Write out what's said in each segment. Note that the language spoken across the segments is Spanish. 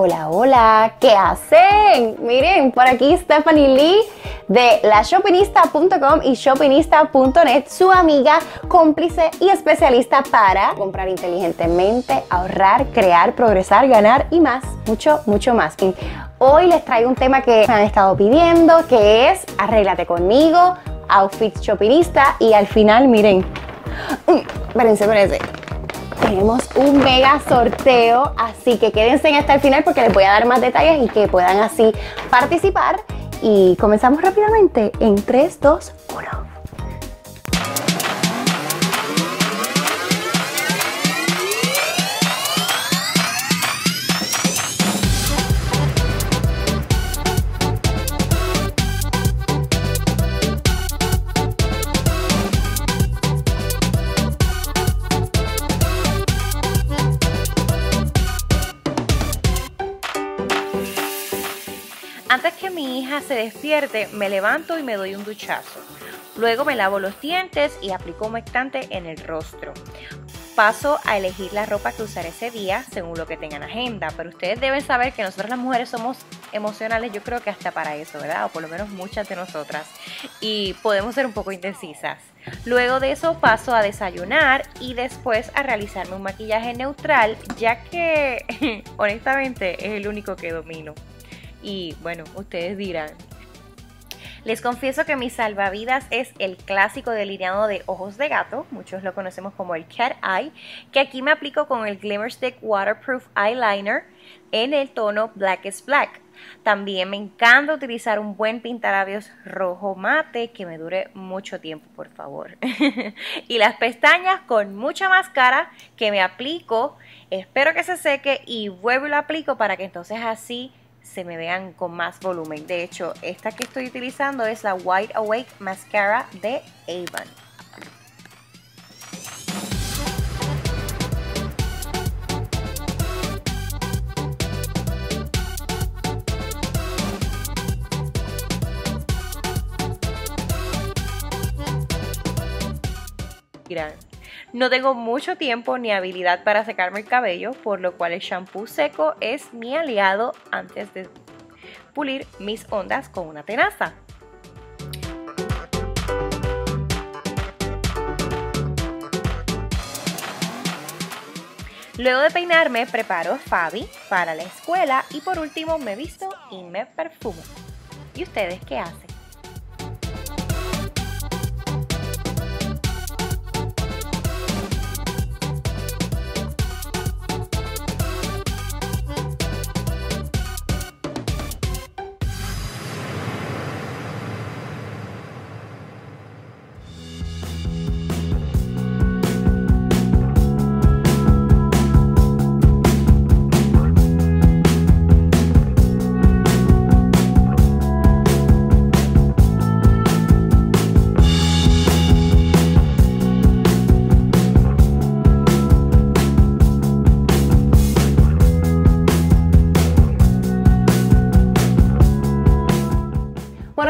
Hola, hola, ¿qué hacen? Miren, por aquí Stephanie Lee de lashopinista.com y shopinista.net, su amiga, cómplice y especialista para comprar inteligentemente, ahorrar, crear, progresar, ganar y más, mucho, mucho más. Hoy les traigo un tema que me han estado pidiendo, que es arréglate conmigo, outfit shopinista y al final, miren, mm, espérense, espérense tenemos un mega sorteo, así que quédense hasta el final porque les voy a dar más detalles y que puedan así participar. Y comenzamos rápidamente en 3, 2, 1. Antes que mi hija se despierte, me levanto y me doy un duchazo. Luego me lavo los dientes y aplico humectante en el rostro. Paso a elegir la ropa que usaré ese día según lo que tengan agenda, pero ustedes deben saber que nosotras las mujeres somos emocionales, yo creo que hasta para eso, ¿verdad? O por lo menos muchas de nosotras. Y podemos ser un poco indecisas. Luego de eso paso a desayunar y después a realizarme un maquillaje neutral, ya que honestamente es el único que domino y bueno, ustedes dirán. Les confieso que mi salvavidas es el clásico delineado de ojos de gato, muchos lo conocemos como el cat eye, que aquí me aplico con el Glimmer Stick Waterproof Eyeliner en el tono Black is Black. También me encanta utilizar un buen pintalabios rojo mate que me dure mucho tiempo, por favor. y las pestañas con mucha máscara que me aplico, espero que se seque y vuelvo y lo aplico para que entonces así se me vean con más volumen. De hecho, esta que estoy utilizando es la White Awake Mascara de Avon. No tengo mucho tiempo ni habilidad para secarme el cabello, por lo cual el shampoo seco es mi aliado antes de pulir mis ondas con una tenaza. Luego de peinarme, preparo Fabi para la escuela y por último me visto y me perfumo. ¿Y ustedes qué hacen?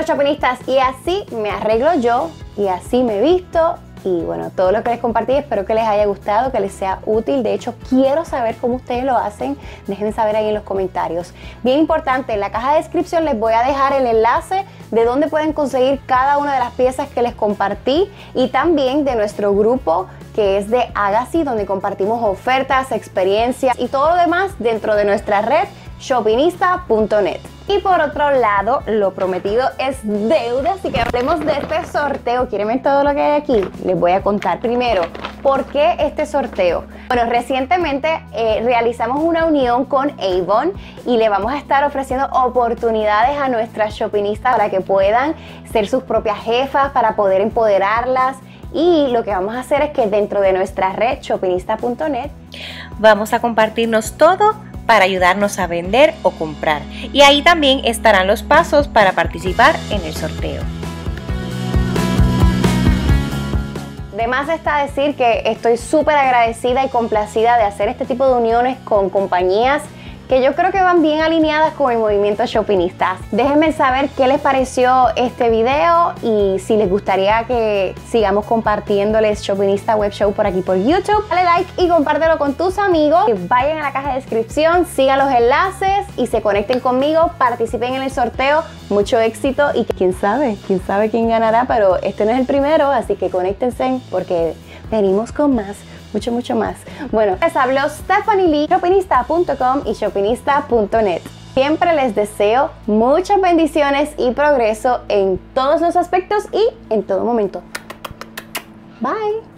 Chopinistas y así me arreglo yo y así me visto y bueno, todo lo que les compartí espero que les haya gustado, que les sea útil. De hecho, quiero saber cómo ustedes lo hacen. Dejen saber ahí en los comentarios. Bien importante, en la caja de descripción les voy a dejar el enlace de donde pueden conseguir cada una de las piezas que les compartí y también de nuestro grupo que es de Agassi, donde compartimos ofertas, experiencias y todo lo demás dentro de nuestra red shopinista.net. Y por otro lado, lo prometido es deuda, así que hablemos de este sorteo. ¿Quieren ver todo lo que hay aquí? Les voy a contar primero, ¿por qué este sorteo? Bueno, recientemente eh, realizamos una unión con Avon y le vamos a estar ofreciendo oportunidades a nuestras shopinistas para que puedan ser sus propias jefas, para poder empoderarlas. Y lo que vamos a hacer es que dentro de nuestra red shopinista.net vamos a compartirnos todo para ayudarnos a vender o comprar. Y ahí también estarán los pasos para participar en el sorteo. De más está decir que estoy súper agradecida y complacida de hacer este tipo de uniones con compañías que yo creo que van bien alineadas con el movimiento Shoppingistas. Déjenme saber qué les pareció este video y si les gustaría que sigamos compartiéndoles Shoppingista Web Show por aquí por YouTube. Dale like y compártelo con tus amigos. Que vayan a la caja de descripción, sigan los enlaces y se conecten conmigo, participen en el sorteo. Mucho éxito y quién sabe, quién sabe quién ganará, pero este no es el primero, así que conéctense porque venimos con más mucho, mucho más. Bueno, les habló Stephanie Lee, shopinista.com y shopinista.net. Siempre les deseo muchas bendiciones y progreso en todos los aspectos y en todo momento. Bye.